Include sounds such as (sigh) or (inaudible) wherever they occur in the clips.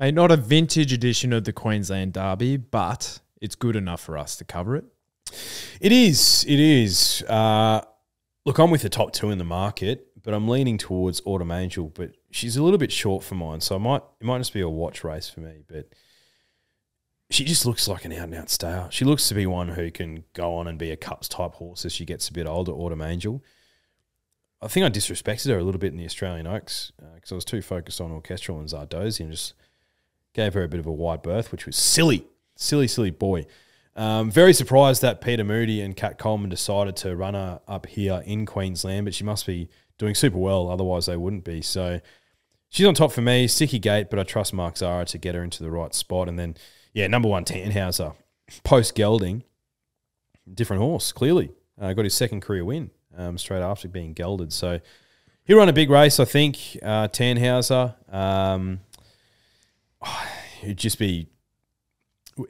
Mate, not a vintage edition of the Queensland Derby, but it's good enough for us to cover it. It is. It is. Uh, look, I'm with the top two in the market, but I'm leaning towards Autumn Angel. But she's a little bit short for mine, so I might it might just be a watch race for me. But she just looks like an out and out star. She looks to be one who can go on and be a cups type horse as she gets a bit older. Autumn Angel. I think I disrespected her a little bit in the Australian Oaks because I was too focused on Orchestral and Zardozi and just gave her a bit of a wide berth, which was silly, silly, silly boy. Um, very surprised that Peter Moody and Kat Coleman decided to run her up here in Queensland, but she must be doing super well. Otherwise, they wouldn't be. So she's on top for me. Sticky gate, but I trust Mark Zahra to get her into the right spot. And then, yeah, number one, Tannhauser. Post gelding, different horse, clearly. Uh, got his second career win um, straight after being gelded. So he'll run a big race, I think. Uh, Tannhauser. Um, it'd just be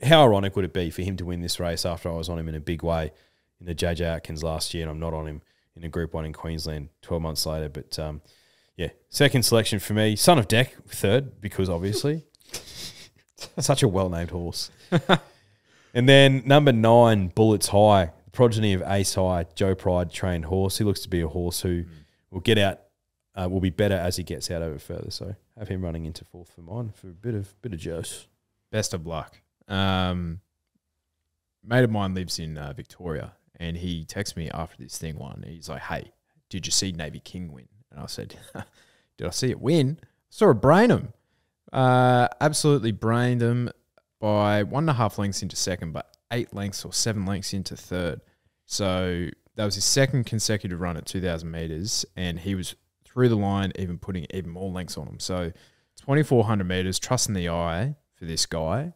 how ironic would it be for him to win this race after I was on him in a big way in the JJ Atkins last year, and I'm not on him in a Group One in Queensland 12 months later. But um, yeah, second selection for me, Sonofdec third because obviously (laughs) such a well named horse. (laughs) and then number nine, Bullets High, progeny of Ace High, Joe Pride trained horse. He looks to be a horse who will get out, uh, will be better as he gets out over further. So have him running into fourth for mine for a bit of bit of juice. Best of luck. Um, mate of mine lives in uh, Victoria, and he texted me after this thing won. He's like, "Hey, did you see Navy King win?" And I said, (laughs) "Did I see it win? I saw it brain him. Uh, absolutely brained him by one and a half lengths into second, but eight lengths or seven lengths into third. So that was his second consecutive run at 2,000 meters, and he was through the line, even putting even more lengths on him. So 2,400 meters, trust in the eye for this guy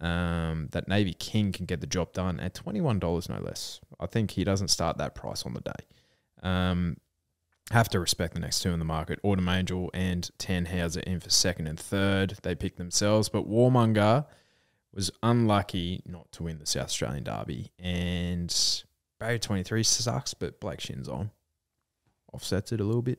um, that Navy King can get the job done at $21 no less. I think he doesn't start that price on the day. Um, have to respect the next two in the market. Autumn Angel and Tannhauser in for second and third. They picked themselves, but Warmonger was unlucky not to win the South Australian Derby. And Barrier 23 sucks, but Blake Shinn's on. Offsets it a little bit.